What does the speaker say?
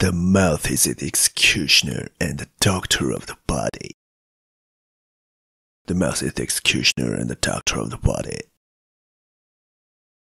The mouth is the executioner and the doctor of the body. The mouth is the executioner and the doctor of the body.